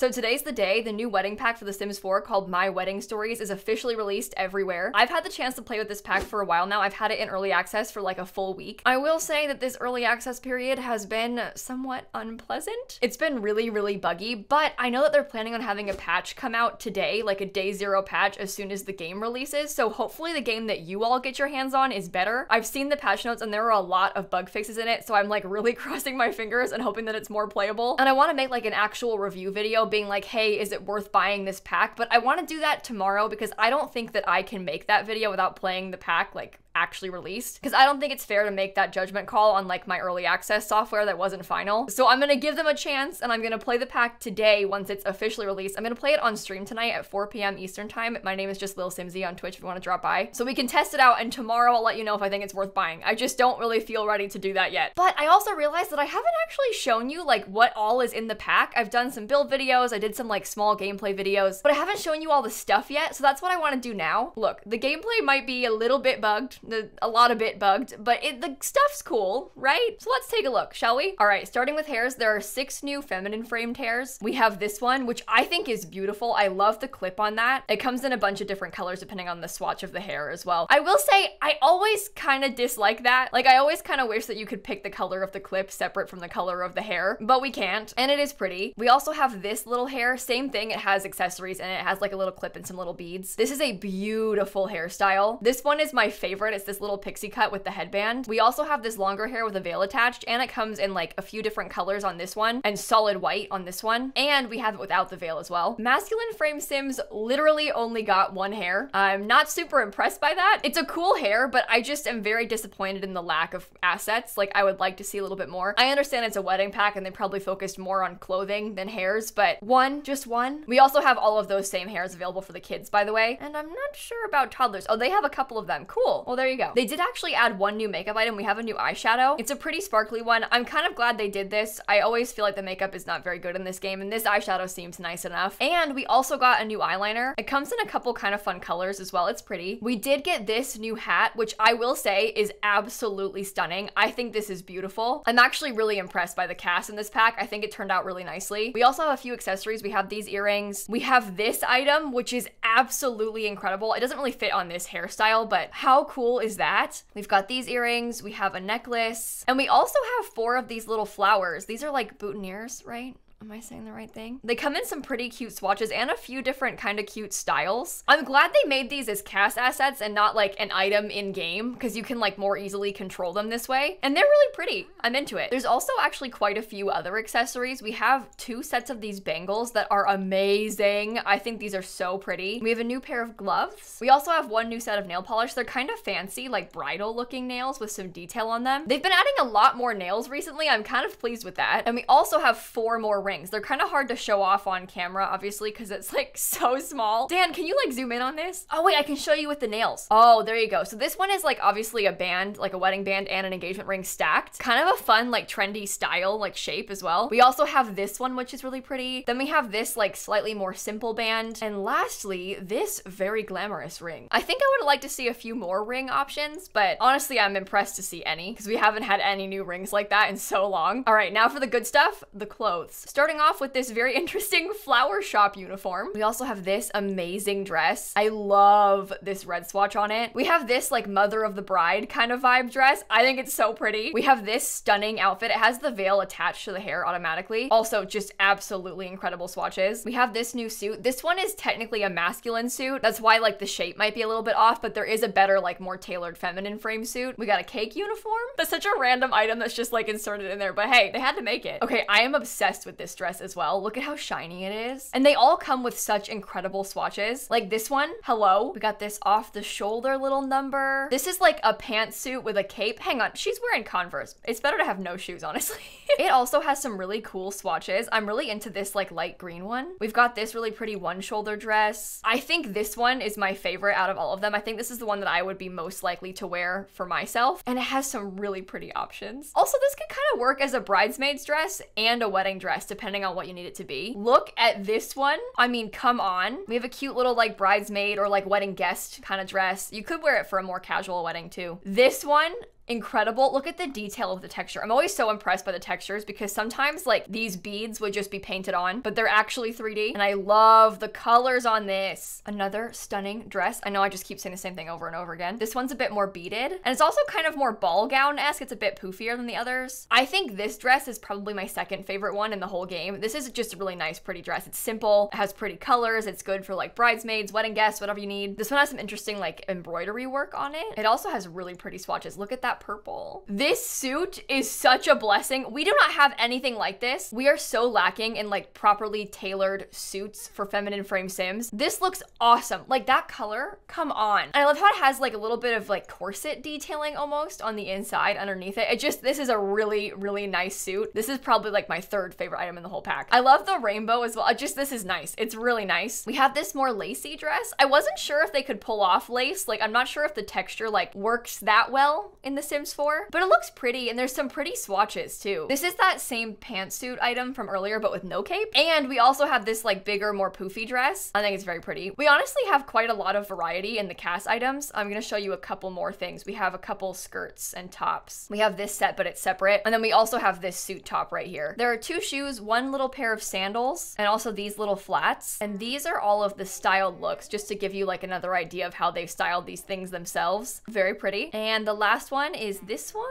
So today's the day. The new wedding pack for The Sims 4 called My Wedding Stories is officially released everywhere. I've had the chance to play with this pack for a while now. I've had it in early access for like a full week. I will say that this early access period has been somewhat unpleasant. It's been really, really buggy, but I know that they're planning on having a patch come out today, like a day zero patch as soon as the game releases. So hopefully the game that you all get your hands on is better. I've seen the patch notes and there are a lot of bug fixes in it. So I'm like really crossing my fingers and hoping that it's more playable. And I want to make like an actual review video being like, hey, is it worth buying this pack? But I want to do that tomorrow because I don't think that I can make that video without playing the pack like actually released because I don't think it's fair to make that judgment call on like my early access software that wasn't final. So I'm gonna give them a chance and I'm gonna play the pack today once it's officially released. I'm gonna play it on stream tonight at 4 p.m. Eastern time. My name is just lilsimsie on Twitch if you want to drop by. So we can test it out and tomorrow I'll let you know if I think it's worth buying. I just don't really feel ready to do that yet. But I also realized that I haven't actually shown you like what all is in the pack. I've done some build videos, I did some like small gameplay videos, but I haven't shown you all the stuff yet. So that's what I want to do now. Look, the gameplay might be a little bit bugged, a lot of bit bugged, but it, the stuff's cool, right? So let's take a look, shall we? All right, starting with hairs, there are six new feminine framed hairs. We have this one, which I think is beautiful. I love the clip on that. It comes in a bunch of different colors depending on the swatch of the hair as well. I will say, I always kind of dislike that. Like, I always kind of wish that you could pick the color of the clip separate from the color of the hair, but we can't, and it is pretty. We also have this little hair, same thing. It has accessories and it has like a little clip and some little beads. This is a beautiful hairstyle. This one is my favorite. It's this little pixie cut with the headband. We also have this longer hair with a veil attached and it comes in like a few different colors on this one and solid white on this one. And we have it without the veil as well. Masculine frame Sims literally only got one hair. I'm not super impressed by that. It's a cool hair, but I just am very disappointed in the lack of assets. Like I would like to see a little bit more. I understand it's a wedding pack and they probably focused more on clothing than hairs, but one, just one. We also have all of those same hairs available for the kids, by the way. And I'm not sure about toddlers. Oh, they have a couple of them. Cool. Well, there you go. They did actually add one new makeup item. We have a new eyeshadow. It's a pretty sparkly one. I'm kind of glad they did this. I always feel like the makeup is not very good in this game, and this eyeshadow seems nice enough. And we also got a new eyeliner. It comes in a couple kind of fun colors as well. It's pretty. We did get this new hat, which I will say is absolutely stunning. I think this is beautiful. I'm actually really impressed by the cast in this pack. I think it turned out really nicely. We also have a few accessories. We have these earrings. We have this item, which is absolutely incredible. It doesn't really fit on this hairstyle, but how cool is that? We've got these earrings, we have a necklace, and we also have four of these little flowers. These are like boutonnieres, right? Am I saying the right thing? They come in some pretty cute swatches and a few different kind of cute styles. I'm glad they made these as cast assets and not like an item in game because you can like more easily control them this way. And they're really pretty. I'm into it. There's also actually quite a few other accessories. We have two sets of these bangles that are amazing. I think these are so pretty. We have a new pair of gloves. We also have one new set of nail polish. They're kind of fancy, like bridal looking nails with some detail on them. They've been adding a lot more nails recently. I'm kind of pleased with that. And we also have four more rings. They're kind of hard to show off on camera, obviously, because it's like so small. Dan, can you like zoom in on this? Oh wait, I can show you with the nails. Oh, there you go. So this one is like obviously a band, like a wedding band and an engagement ring stacked. Kind of a fun, like trendy style, like shape as well. We also have this one, which is really pretty. Then we have this like slightly more simple band. And lastly, this very glamorous ring. I think I would like to see a few more ring options, but honestly, I'm impressed to see any because we haven't had any new rings like that in so long. All right, now for the good stuff, the clothes. Off with this very interesting flower shop uniform. We also have this amazing dress. I love this red swatch on it. We have this like mother of the bride kind of vibe dress. I think it's so pretty. We have this stunning outfit. It has the veil attached to the hair automatically. Also just absolutely incredible swatches. We have this new suit. This one is technically a masculine suit. That's why like the shape might be a little bit off, but there is a better like more tailored feminine frame suit. We got a cake uniform. That's such a random item that's just like inserted in there, but hey, they had to make it. Okay, I am obsessed with this dress as well. Look at how shiny it is. And they all come with such incredible swatches. Like this one, hello. We got this off the shoulder little number. This is like a pantsuit with a cape. Hang on, she's wearing Converse. It's better to have no shoes, honestly. it also has some really cool swatches. I'm really into this like light green one. We've got this really pretty one shoulder dress. I think this one is my favorite out of all of them. I think this is the one that I would be most likely to wear for myself. And it has some really pretty options. Also, this could kind of work as a bridesmaid's dress and a wedding dress, depending on what you need it to be. Look at this one. I mean, come on. We have a cute little like bridesmaid or like wedding guest kind of dress. You could wear it for a more casual wedding too. This one incredible. Look at the detail of the texture. I'm always so impressed by the textures because sometimes like these beads would just be painted on, but they're actually 3D. And I love the colors on this. Another stunning dress. I know I just keep saying the same thing over and over again. This one's a bit more beaded and it's also kind of more ball gown-esque. It's a bit poofier than the others. I think this dress is probably my second favorite one in the whole game. This is just a really nice, pretty dress. It's simple, it has pretty colors. It's good for like bridesmaids, wedding guests, whatever you need. This one has some interesting like embroidery work on it. It also has really pretty swatches. Look at that purple. This suit is such a blessing. We do not have anything like this. We are so lacking in like properly tailored suits for feminine frame sims. This looks awesome. Like that color, come on. And I love how it has like a little bit of like corset detailing almost on the inside underneath it. It just, this is a really, really nice suit. This is probably like my third favorite item in the whole pack. I love the rainbow as well. I Just, this is nice. It's really nice. We have this more lacy dress. I wasn't sure if they could pull off lace. Like, I'm not sure if the texture like works that well in The Sims 4, but it looks pretty and there's some pretty swatches too. This is that same pantsuit item from earlier, but with no cape. And we also have this like bigger, more poofy dress. I think it's very pretty. We honestly have quite a lot of variety in the cast items. I'm gonna show you a couple more things. We have a couple skirts and tops. We have this set, but it's separate. And then we also have this suit top right here. There are two shoes, one little pair of sandals, and also these little flats. And these are all of the styled looks, just to give you like another idea of how they've styled these things themselves. Very pretty. And the last one is this one,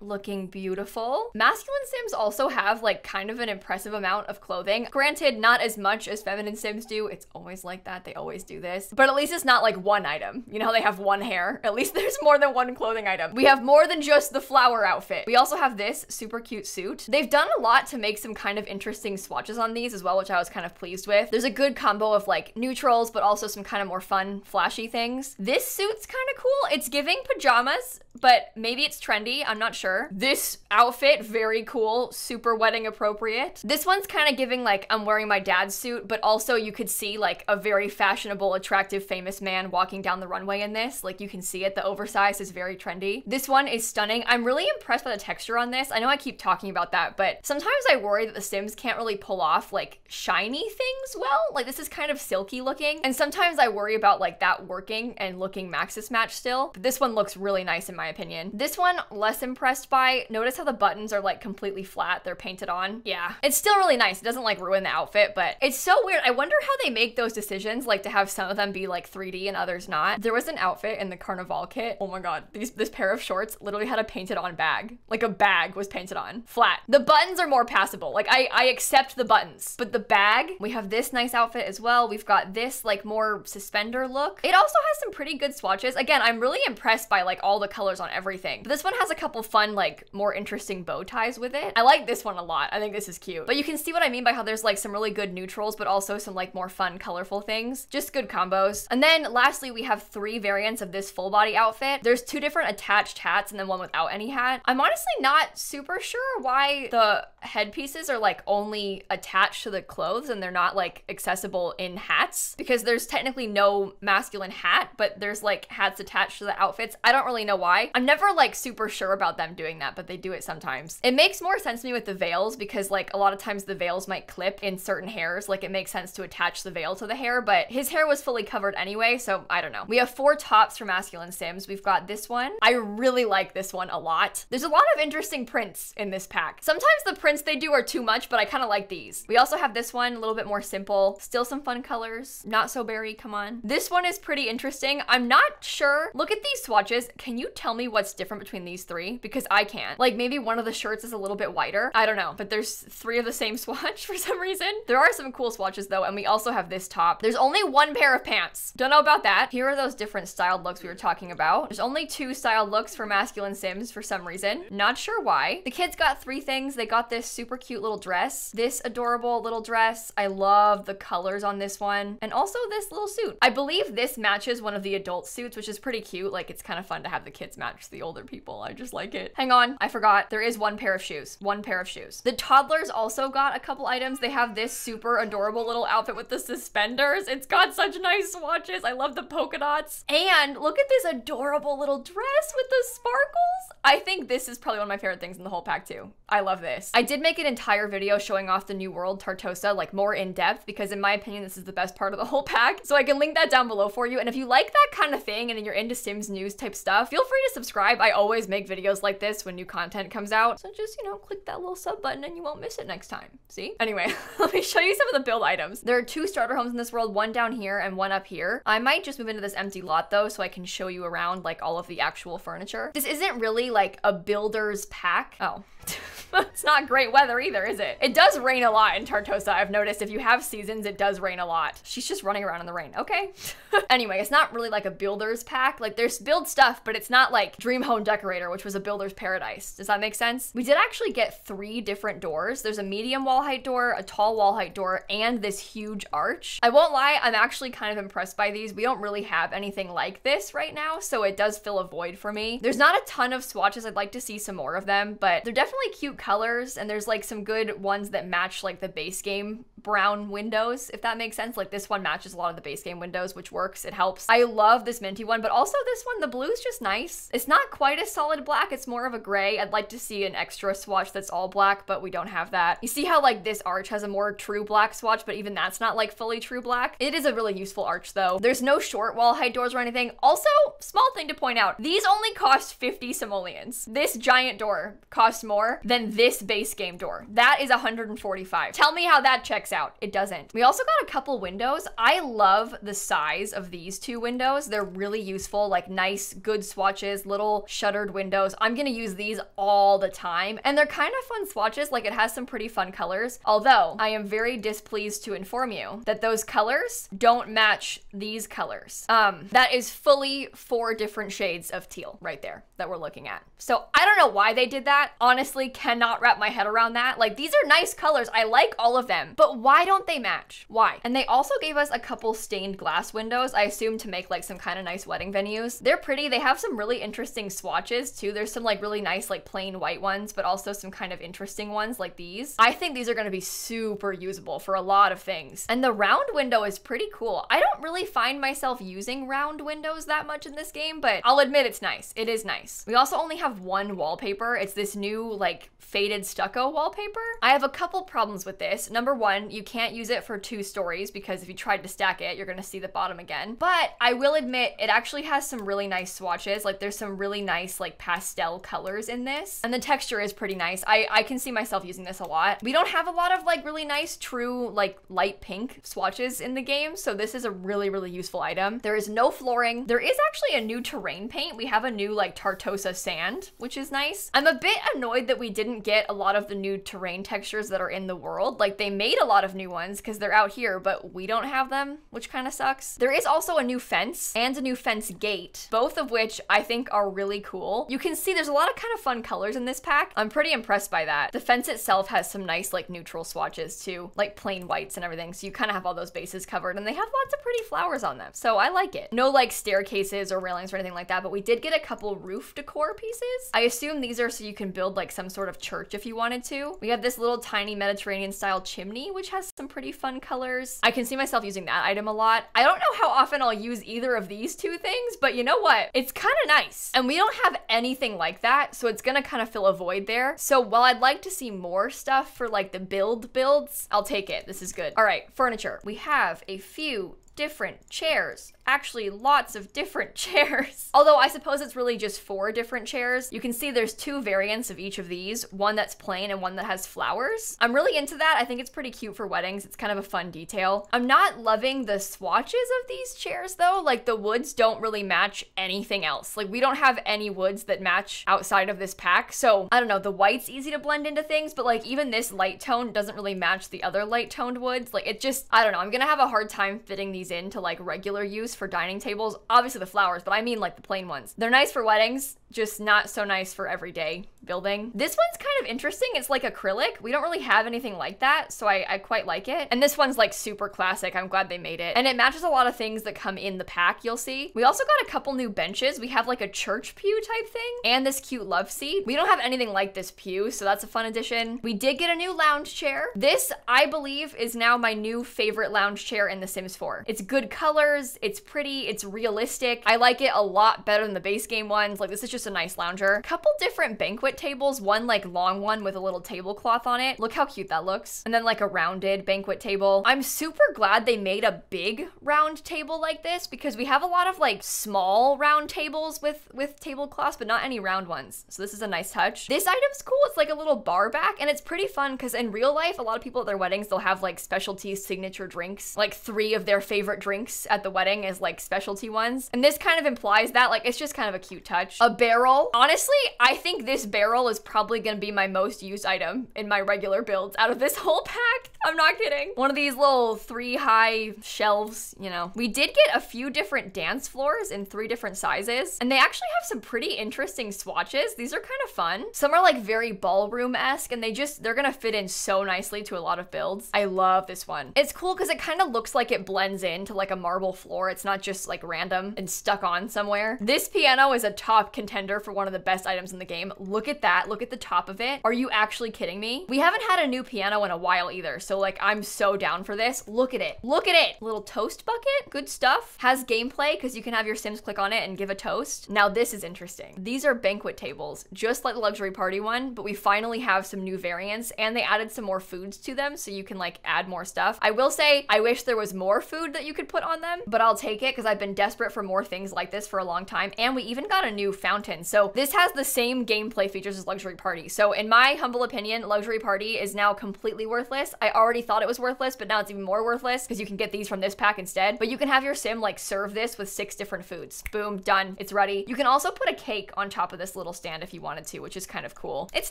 looking beautiful. Masculine Sims also have like kind of an impressive amount of clothing. Granted, not as much as feminine Sims do. It's always like that. They always do this. But at least it's not like one item. You know, they have one hair. At least there's more than one clothing item. We have more than just the flower outfit. We also have this super cute suit. They've done a lot to make some kind of interesting swatches on these as well, which I was kind of pleased with. There's a good combo of like neutrals, but also some kind of more fun, flashy things. This suit's kind of cool. It's giving pajamas, but maybe it's trendy. I'm not sure. This outfit, very cool, super wedding appropriate. This one's kind of giving like I'm wearing my dad's suit, but also you could see like a very fashionable, attractive, famous man walking down the runway in this. Like you can see it. The oversize is very trendy. This one is stunning. I'm really impressed by the texture on this. I know I keep talking about that, but sometimes I worry that the Sims can't really pull off like shiny things well. Like this is kind of silky looking. And sometimes I worry about like that working and looking Maxis match still. But this one looks really nice in my opinion. This one, less impressed by. Notice how the buttons are like completely flat. They're painted on. Yeah, it's still really nice. It doesn't like ruin the outfit, but it's so weird. I wonder how they make those decisions, like to have some of them be like 3D and others not. There was an outfit in the Carnival kit. Oh my God, these, this pair of shorts literally had a painted on bag. Like a bag was painted on, flat. The buttons are more passable. Like I, I accept the buttons, but the bag, we have this nice outfit as well. We've got this like more suspender look. It also has some pretty good swatches. Again, I'm really impressed by like all the colors on everything. But this one has a couple fun, like more interesting bow ties with it. I like this one a lot. I think this is cute. But you can see what I mean by how there's like some really good neutrals, but also some like more fun, colorful things. Just good combos. And then lastly, we have three variants of this full body outfit. There's two different attached hats and then one without any hat. I'm honestly not super sure why the headpieces are like only attached to the clothes and they're not like accessible in hats because there's technically no masculine hat, but there's like hats attached to the outfits. I don't really know why. I'm never like super sure about them doing that, but they do it sometimes. It makes more sense to me with the veils because like a lot of times the veils might clip in certain hairs. Like it makes sense to attach the veil to the hair, but his hair was fully covered anyway, so I don't know. We have four tops for masculine sims. We've got this one. I really like this one a lot. There's a lot of interesting prints in this pack. Sometimes the prints they do are too much, but I kind of like these. We also have this one, a little bit more simple. Still some fun colors. Not so berry, come on. This one is pretty interesting. I'm not sure. Look at these swatches. Can you tell me what's different between these three? Because I can't. Like maybe one of the shirts is a little bit wider. I don't know, but there's three of the same swatch for some reason. There are some cool swatches though, and we also have this top. There's only one pair of pants. Don't know about that. Here are those different styled looks we were talking about. There's only two styled looks for masculine sims for some reason. Not sure why. The kids got three things. They got this super cute little dress, this adorable little dress. I love the colors on this one, and also this little suit. I believe this matches one of the adult suits, which is pretty cute. Like it's kind of fun to have the kids match the older people. I just like it. Hang on, I forgot. There is one pair of shoes. One pair of shoes. The toddlers also got a couple items. They have this super adorable little outfit with the suspenders. It's got such nice swatches. I love the polka dots. And look at this adorable little dress with the sparkles. I think this is probably one of my favorite things in the whole pack too. I love this. I did make an entire video showing off the new world Tartosa, like more in depth, because in my opinion, this is the best part of the whole pack. So I can link that down below for you. And if you like that kind of thing and you're into Sims news type stuff, feel free to subscribe. I always make videos like this when new content comes out. So just, you know, click that little sub button and you won't miss it next time. See? Anyway, let me show you some of the build items. There are two starter homes in this world, one down here and one up here. I might just move into this empty lot though, so I can show you around like all of the actual furniture. This isn't really like a builder's pack. Oh. it's not great weather either, is it? It does rain a lot in Tartosa. I've noticed if you have seasons, it does rain a lot. She's just running around in the rain. Okay. anyway, it's not really like a builder's pack. Like there's build stuff, but it's not like Dream Home Decorator, which was a builder's paradise. Does that make sense? We did actually get three different doors. There's a medium wall height door, a tall wall height door, and this huge arch. I won't lie, I'm actually kind of impressed by these. We don't really have anything like this right now, so it does fill a void for me. There's not a ton of swatches. I'd like to see some more of them, but they're definitely cute colors and there's like some good ones that match like the base game brown windows, if that makes sense. Like this one matches a lot of the base game windows, which works. It helps. I love this minty one, but also this one, the blue is just nice. It's not quite a solid black. It's more of a gray. I'd like to see an extra swatch that's all black, but we don't have that. You see how like this arch has a more true black swatch, but even that's not like fully true black. It is a really useful arch though. There's no short wall height doors or anything. Also, small thing to point out, these only cost 50 simoleons. This giant door costs more than this base game door. That is 145. Tell me how that checks out. It doesn't. We also got a couple windows. I love the size of these two windows. They're really useful, like nice, good swatches, little shuttered windows. I'm gonna use these all the time. And they're kind of fun swatches. Like it has some pretty fun colors. Although I am very displeased to inform you that those colors don't match these colors. Um, that is fully four different shades of teal right there that we're looking at. So I don't know why they did that. Honestly, cannot wrap my head around that. Like these are nice colors. I like all of them, but why don't they match? Why? And they also gave us a couple stained glass windows, I assume to make like some kind of nice wedding venues. They're pretty. They have some really interesting swatches too. There's some like really nice like plain white ones, but also some kind of interesting ones like these. I think these are going to be super usable for a lot of things. And the round window is pretty cool. I don't really find myself using round windows that much in this game, but I'll admit it's nice. It is nice. We also only have one wallpaper. It's this new like faded stucco wallpaper. I have a couple problems with this. Number one, you can't use it for two stories because if you tried to stack it, you're gonna see the bottom again. But I will admit, it actually has some really nice swatches. Like there's some really nice like pastel colors in this. And the texture is pretty nice. I, I can see myself using this a lot. We don't have a lot of like really nice true like light pink swatches in the game. So this is a really, really useful item. There is no flooring. There is actually a new terrain paint. We have a new like Tartosa sand, which is nice. I'm a bit annoyed that we didn't get a lot of the new terrain textures that are in the world. Like they made a lot of new ones because they're out here, but we don't have them, which kind of sucks. There is also a new fence and a new fence gate, both of which I think are really cool. You can see there's a lot of kind of fun colors in this pack. I'm pretty impressed by that. The fence itself has some nice like neutral swatches too, like plain whites and everything. So you kind of have all those bases covered and they have lots of pretty flowers on them. So I like it. No like staircases or railings or anything like that, but we did get a couple roof decor pieces. I assume these are so you can build like some sort of church if you wanted to. We have this little tiny Mediterranean style chimney, has some pretty fun colors. I can see myself using that item a lot. I don't know how often I'll use either of these two things, but you know what? It's kind of nice. And we don't have anything like that, so it's gonna kind of fill a void there. So while I'd like to see more stuff for like the build builds, I'll take it. This is good. All right, furniture. We have a few different chairs. Actually, lots of different chairs. Although I suppose it's really just four different chairs. You can see there's two variants of each of these, one that's plain and one that has flowers. I'm really into that. I think it's pretty cute for weddings. It's kind of a fun detail. I'm not loving the swatches of these chairs though. Like the woods don't really match anything else. Like we don't have any woods that match outside of this pack. So I don't know, the white's easy to blend into things, but like even this light tone doesn't really match the other light toned woods. Like it just, I don't know, I'm gonna have a hard time fitting these these into like regular use for dining tables. Obviously the flowers, but I mean like the plain ones. They're nice for weddings, just not so nice for everyday building. This one's kind of interesting. It's like acrylic. We don't really have anything like that, so I, I quite like it. And this one's like super classic. I'm glad they made it. And it matches a lot of things that come in the pack, you'll see. We also got a couple new benches. We have like a church pew type thing and this cute love seat. We don't have anything like this pew, so that's a fun addition. We did get a new lounge chair. This, I believe, is now my new favorite lounge chair in The Sims 4. It's good colors, it's pretty, it's realistic. I like it a lot better than the base game ones. Like this is just just a nice lounger. A couple different banquet tables, one like long one with a little tablecloth on it. Look how cute that looks. And then like a rounded banquet table. I'm super glad they made a big round table like this because we have a lot of like small round tables with with tablecloths, but not any round ones. So this is a nice touch. This item's cool. It's like a little bar back and it's pretty fun because in real life, a lot of people at their weddings, they'll have like specialty signature drinks, like three of their favorite drinks at the wedding as like specialty ones. And this kind of implies that, like, it's just kind of a cute touch. A barrel. Honestly, I think this barrel is probably gonna be my most used item in my regular builds out of this whole pack. I'm not kidding. One of these little three high shelves, you know. We did get a few different dance floors in three different sizes, and they actually have some pretty interesting swatches. These are kind of fun. Some are like very ballroom-esque, and they just, they're gonna fit in so nicely to a lot of builds. I love this one. It's cool because it kind of looks like it blends into like a marble floor. It's not just like random and stuck on somewhere. This piano is a top contender for one of the best items in the game. Look at that. Look at the top of it. Are you actually kidding me? We haven't had a new piano in a while either, so like I'm so down for this. Look at it. Look at it. Little toast bucket. Good stuff. Has gameplay because you can have your Sims click on it and give a toast. Now this is interesting. These are banquet tables, just like the luxury party one, but we finally have some new variants and they added some more foods to them so you can like add more stuff. I will say I wish there was more food that you could put on them, but I'll take it because I've been desperate for more things like this for a long time. And we even got a new fountain. So this has the same gameplay features as luxury party. So in my humble opinion, luxury party is now completely worthless. I already thought it was worthless, but now it's even more worthless because you can get these from this pack instead. But you can have your sim like serve this with six different foods. Boom, done. It's ready. You can also put a cake on top of this little stand if you wanted to, which is kind of cool. It's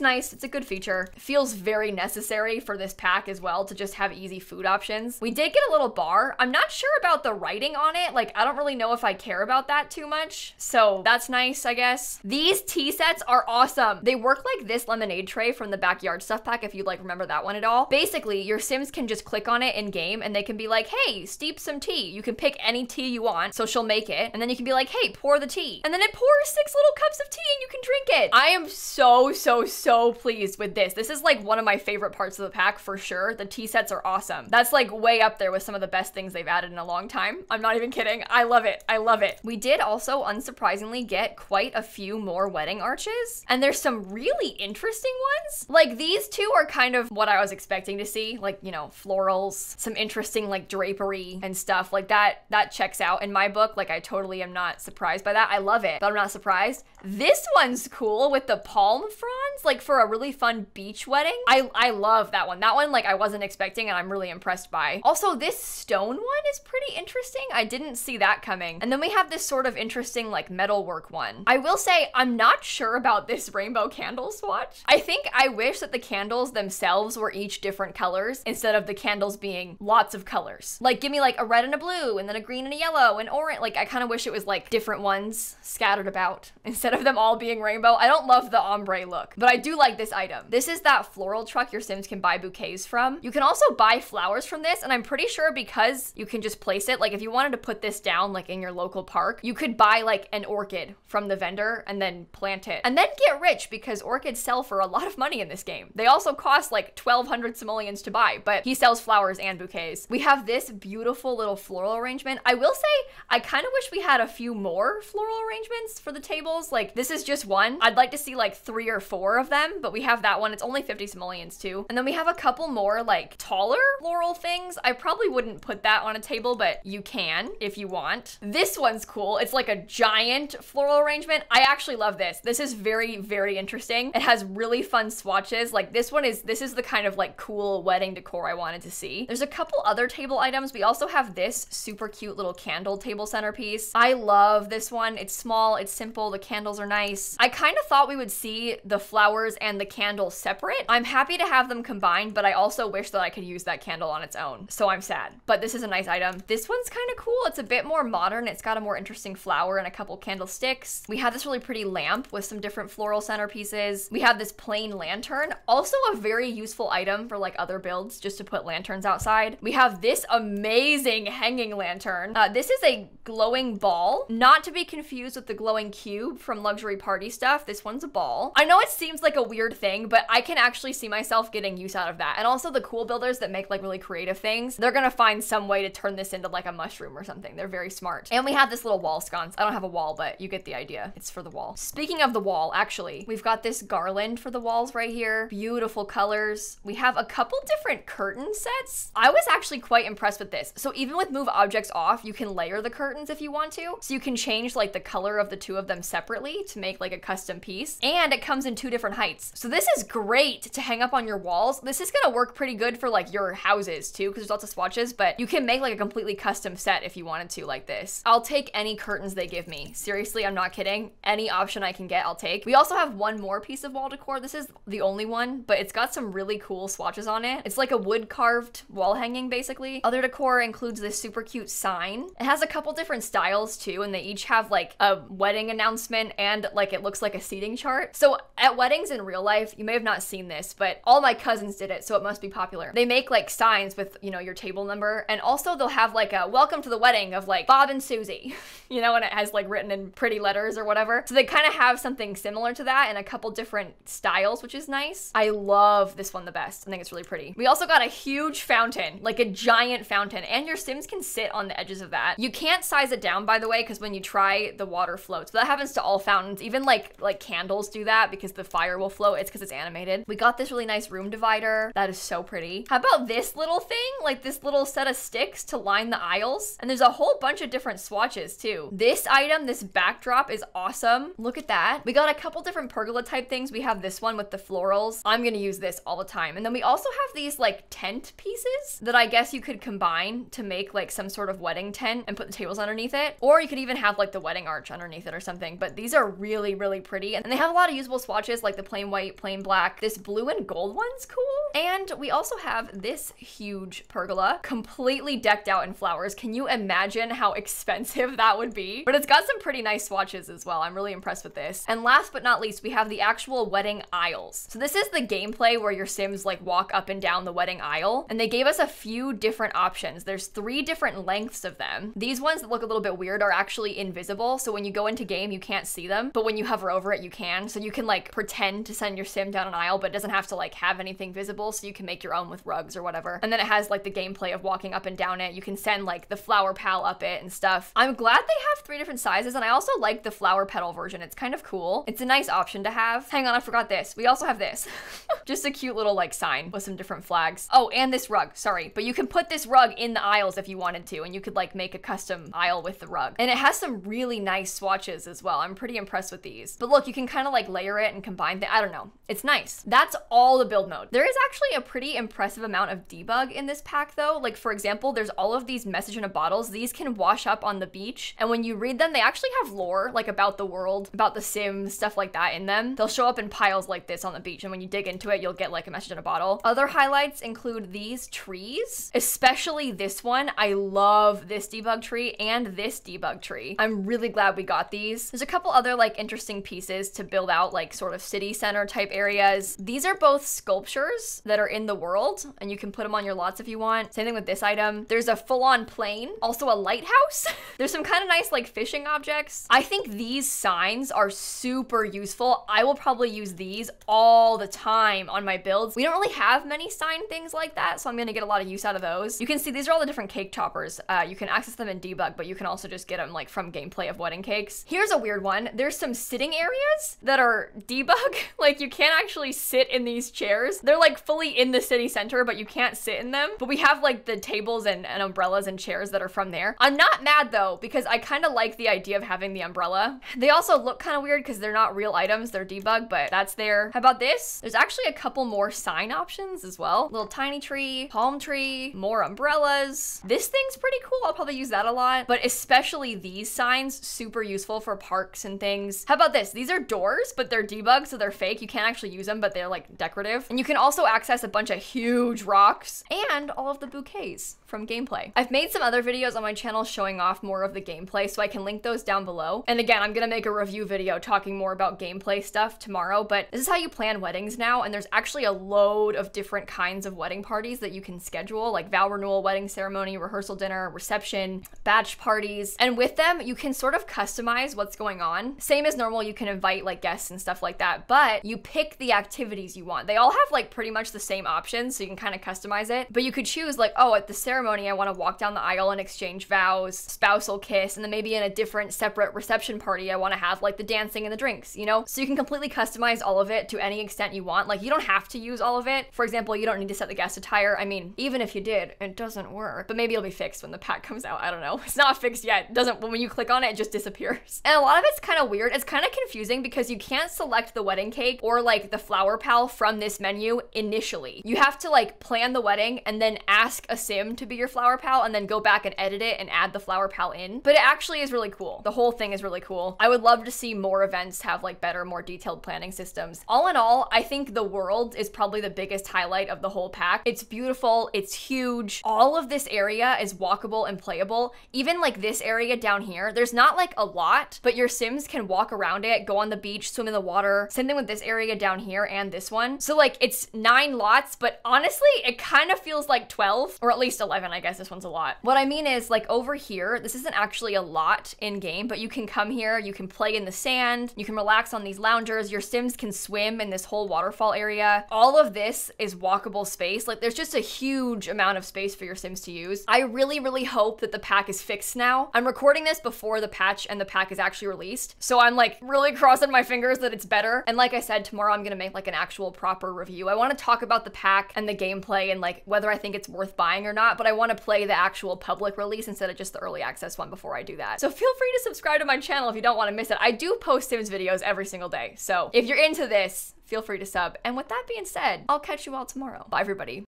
nice. It's a good feature. It feels very necessary for this pack as well to just have easy food options. We did get a little bar. I'm not sure about the writing on it. Like, I don't really know if I care about that too much. So that's nice, I guess. These tea sets are awesome. They work like this lemonade tray from the backyard stuff pack if you like remember that one at all. Basically, your Sims can just click on it in game and they can be like, hey, steep some tea. You can pick any tea you want, so she'll make it. And then you can be like, hey, pour the tea. And then it pours six little cups of tea and you can drink it. I am so, so, so pleased with this. This is like one of my favorite parts of the pack for sure. The tea sets are awesome. That's like way up there with some of the best things they've added in a long time. I'm not even kidding. I love it. I love it. We did also unsurprisingly get quite a few more wedding arches and there's some really interesting ones. Like these two are kind of what I was expecting to see, like, you know, florals, some interesting like drapery and stuff like that. That checks out in my book. Like I totally am not surprised by that. I love it, but I'm not surprised. This one's cool with the palm fronds, like for a really fun beach wedding. I, I love that one. That one, like I wasn't expecting and I'm really impressed by. Also, this stone one is pretty interesting. I didn't see that coming. And then we have this sort of interesting like metalwork one. I will say I'm not sure about this rainbow candle swatch. I think I wish that the candles themselves were each different colors instead of the candles being lots of colors. Like give me like a red and a blue and then a green and a yellow and orange. Like I kind of wish it was like different ones scattered about instead of them all being rainbow. I don't love the ombre look, but I do like this item. This is that floral truck your Sims can buy bouquets from. You can also buy flowers from this, and I'm pretty sure because you can just place it, like if you wanted to put this down like in your local park, you could buy like an orchid from the vendor and then plant it. And then get rich because orchids sell for a lot of money in this game. They also cost like 1200 simoleons to buy, but he sells flowers and bouquets. We have this beautiful little floral arrangement. I will say, I kind of wish we had a few more floral arrangements for the tables. Like this is just one. I'd like to see like three or four of them, but we have that one. It's only 50 simoleons too. And then we have a couple more like taller floral things. I probably wouldn't put that on a table, but you can if you want. This one's cool. It's like a giant floral arrangement. I actually love this. This is very, very interesting. It has really fun swatches. Like this one is, this is the kind of like cool wedding decor I wanted to see. There's a couple other table items. We also have this super cute little candle table centerpiece. I love this one. It's small, it's simple, the candles are nice. I kind of thought we would see the flowers and the candle separate. I'm happy to have them combined, but I also wish that I could use that candle on its own. So I'm sad, but this is a nice item. This one's kind of cool. It's a bit more modern. It's got a more interesting flower and a couple candlesticks. We have this really pretty lamp with some different floral centerpieces. We have this plain lantern, also a very useful item for like other builds, just to put lanterns outside. We have this amazing hanging lantern. Uh, this is a glowing ball, not to be confused with the glowing cube from Luxury Party stuff. This one's a ball. I know it seems like a weird thing, but I can actually see myself getting use out of that. And also the cool builders that make like really creative things, they're gonna find some way to turn this into like a mushroom or something. They're very smart. And we have this little wall sconce. I don't have a wall, but you get the idea. It's for the wall. Speaking of the wall, actually, we've got this garland for the walls right here. Beautiful colors. We have a couple different curtain sets. I was actually quite impressed with this. So even with move objects off, you can layer the curtains if you want to. So you can change like the color of the two of them separately to make like a custom piece. And it comes in two different heights. So this is great to hang up on your walls. This is gonna work pretty good for like your houses too, because there's lots of swatches, but you can make like a completely custom set if you wanted to like this. I'll take any curtains they give me. Seriously, I'm not kidding. Any option I can get, I'll take. We also have one more piece of wall decor. This is the only one, but it's got some really cool swatches on it. It's like a wood carved wall hanging basically. Other decor includes this super cute sign. It has a couple different styles too, and they each have like a wedding announcement and like it looks like a seating chart. So at weddings in real life, you may have not seen this, but all my cousins did it, so it must be popular. They make like signs with, you know, your table number, and also they'll have like a welcome to the wedding of like Bob and Susie, you know, and it has like written in pretty letters or whatever. So they kind of have something similar to that in a couple different styles, which is nice. I love this one the best. I think it's really pretty. We also got a huge fountain, like a giant fountain, and your Sims can sit on the edges of that. You can't size it down, by the way, because when you try, the water floats. But that happens to all fountains. Even like like candles do that because the fire will float. It's because it's animated. We got this really nice room divider. That is so pretty. How about this little thing? Like this little set of sticks to line the aisles. And there's a whole bunch of different swatches too. This item, this backdrop is awesome. Look at that. We got a couple different pergola type things. We have this one with the florals. I'm gonna use this all the time. And then we also have these like tent pieces that I guess you could combine to make like some sort of wedding tent and put the tables underneath it. Or you could even have like the wedding arch underneath it or something. But these are really, really pretty. And they have a lot of usable swatches like the plain white, plain black. This blue and gold one's cool. And we also have this huge pergola completely decked out in flowers. Can you imagine how expensive that would be? But it's got some pretty nice swatches as well. I'm really impressed with this. And last but not least, we have the actual wedding aisles. So this is the gameplay where your Sims like walk up and down the wedding aisle. And they gave us a few different options. There's three different lengths of them. These ones that look a little bit weird are actually invisible. So when you go into game, you can't see them. But when you hover over it, you can. So you can like pretend to send your Sim down an aisle, but it doesn't have to like have anything visible. So you can make your own with rugs or whatever. And then it has like the gameplay of walking up and down it. You can send like the flower pal up it and stuff. I'm glad they have three different sizes. And I also like the flower petal version. It's kind of cool. It's a nice option to have. Hang on, I forgot this. We also have this. Just a cute little like sign with some different flags. Oh, and this rug, sorry. But you can put this rug in the aisles if you wanted to, and you could like make a custom aisle with the rug. And it has some really nice swatches as well. I'm pretty impressed with these. But look, you can kind of like layer it and combine the, I don't know. It's nice. That's all the build mode. There is actually a pretty impressive amount of debug in this pack though. Like for example, there's all of these message in a bottles. These can wash up on the beach. And when you read them, they actually have lore like about the world, about the Sims, stuff like that in them. They'll show up in piles like this on the beach. And when you dig into it, you'll get like a message in a bottle. Other highlights include these trees, especially this one. I love this debug tree and this debug tree. I'm really glad we got these. There's a couple other like interesting pieces to build out like sort of city center type areas. These are both sculptures that are in the world and you can put them on your lots if you want. Same thing with this item. There's a full-on plane, also a lighthouse. There's some kind of nice like fishing objects. I think these signs are super useful. I will probably use these all the time on my builds. We don't really have many sign things like that, so I'm gonna get a lot of use out of those. You can see these are all the different cake choppers. Uh, you can access them in debug, but you can also just get them like from gameplay of wedding cakes. Here's a weird one. There's some sitting areas that are debug. like you can't actually sit in these chairs. They're like fully in the city center, but you can't sit in them. But we have like the tables and, and umbrellas and chairs that are from there. I'm not mad though, because I kind of like the idea of having the umbrella. Also look kind of weird because they're not real items, they're debug, but that's there. How about this? There's actually a couple more sign options as well. Little tiny tree, palm tree, more umbrellas. This thing's pretty cool. I'll probably use that a lot, but especially these signs, super useful for parks and things. How about this? These are doors, but they're debugged, so they're fake. You can't actually use them, but they're like decorative. And you can also access a bunch of huge rocks and all of the bouquets from gameplay. I've made some other videos on my channel showing off more of the gameplay, so I can link those down below. And again, I'm gonna make a review video talking more about gameplay stuff tomorrow, but this is how you plan weddings now, and there's actually a load of different kinds of wedding parties that you can schedule, like vow renewal, wedding ceremony, rehearsal dinner, reception, batch parties, and with them, you can sort of customize what's going on. Same as normal, you can invite like guests and stuff like that, but you pick the activities you want. They all have like pretty much the same options, so you can kind of customize it, but you could choose like, oh, at the ceremony, ceremony, I want to walk down the aisle and exchange vows, spousal kiss, and then maybe in a different separate reception party, I want to have like the dancing and the drinks, you know? So you can completely customize all of it to any extent you want. Like you don't have to use all of it. For example, you don't need to set the guest attire. I mean, even if you did, it doesn't work. But maybe it'll be fixed when the pack comes out. I don't know. It's not fixed yet. It doesn't when you click on it, it just disappears. And a lot of it's kind of weird. It's kind of confusing because you can't select the wedding cake or like the flower pal from this menu initially. You have to like plan the wedding and then ask a sim to be your flower pal and then go back and edit it and add the flower pal in. But it actually is really cool. The whole thing is really cool. I would love to see more events have like better, more detailed planning systems. All in all, I think the world is probably the biggest highlight of the whole pack. It's beautiful, it's huge. All of this area is walkable and playable. Even like this area down here, there's not like a lot, but your sims can walk around it, go on the beach, swim in the water. Same thing with this area down here and this one. So like it's nine lots, but honestly, it kind of feels like 12 or at least 11. I guess this one's a lot. What I mean is like over here, this isn't actually a lot in game, but you can come here, you can play in the sand, you can relax on these loungers, your sims can swim in this whole waterfall area. All of this is walkable space. Like there's just a huge amount of space for your sims to use. I really, really hope that the pack is fixed now. I'm recording this before the patch and the pack is actually released. So I'm like really crossing my fingers that it's better. And like I said, tomorrow I'm gonna make like an actual proper review. I wanna talk about the pack and the gameplay and like whether I think it's worth buying or not, but I wanna play the actual public release instead of just the early access one before I do that. So feel free to subscribe to my channel if you don't wanna miss it. I do post Sims videos every single day. So if you're into this, feel free to sub. And with that being said, I'll catch you all tomorrow. Bye everybody.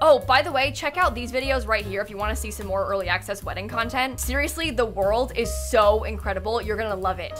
Oh, by the way, check out these videos right here if you want to see some more early access wedding content. Seriously, the world is so incredible. You're gonna love it.